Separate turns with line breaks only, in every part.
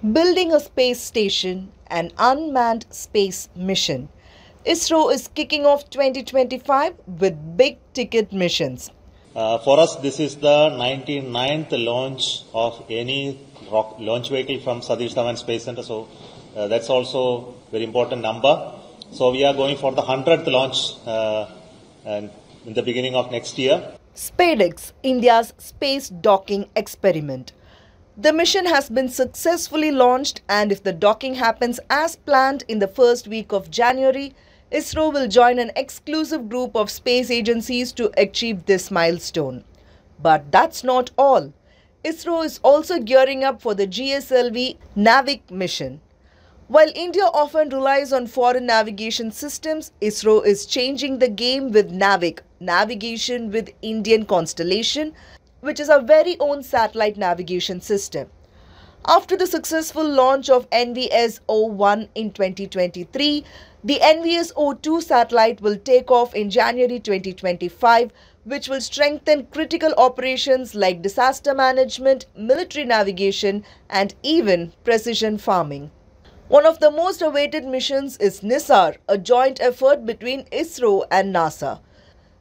Building a space station, an unmanned space mission. ISRO is kicking off 2025 with big ticket missions.
Uh, for us, this is the 99th launch of any rock launch vehicle from Satish Dhawan Space Center. So uh, that's also very important number. So we are going for the 100th launch uh, and in the beginning of next year.
SpaDeX, India's space docking experiment. The mission has been successfully launched and if the docking happens as planned in the first week of January, ISRO will join an exclusive group of space agencies to achieve this milestone. But that's not all. ISRO is also gearing up for the GSLV NAVIC mission. While India often relies on foreign navigation systems, ISRO is changing the game with NAVIC, Navigation with Indian Constellation, which is our very own satellite navigation system. After the successful launch of NVS-01 in 2023, the NVS-02 satellite will take off in January 2025, which will strengthen critical operations like disaster management, military navigation, and even precision farming. One of the most awaited missions is NISAR, a joint effort between ISRO and NASA.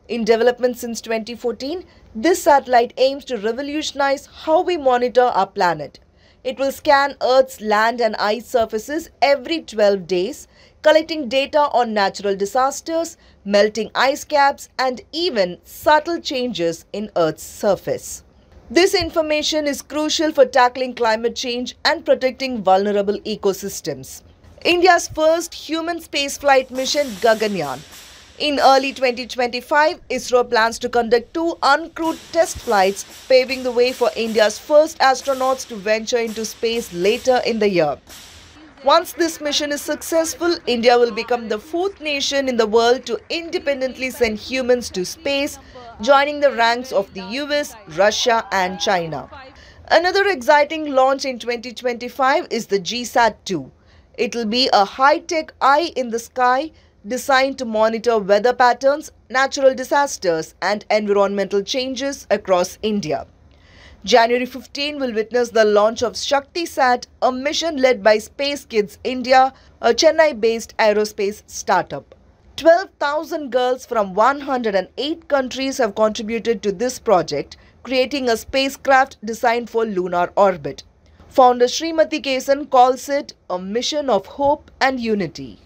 In development since 2014, this satellite aims to revolutionize how we monitor our planet. It will scan Earth's land and ice surfaces every 12 days, collecting data on natural disasters, melting ice caps, and even subtle changes in Earth's surface. This information is crucial for tackling climate change and protecting vulnerable ecosystems. India's first human spaceflight mission, Gaganyaan. In early 2025, ISRO plans to conduct two uncrewed test flights, paving the way for India's first astronauts to venture into space later in the year. Once this mission is successful, India will become the fourth nation in the world to independently send humans to space, joining the ranks of the US, Russia and China. Another exciting launch in 2025 is the GSAT-2. It will be a high-tech eye in the sky designed to monitor weather patterns, natural disasters and environmental changes across India. January 15 will witness the launch of ShaktiSat, a mission led by Space Kidz India, a Chennai-based aerospace startup. 12,000 girls from 108 countries have contributed to this project, creating a spacecraft designed for lunar orbit. Founder Srimathy Kesan calls it a mission of hope and unity.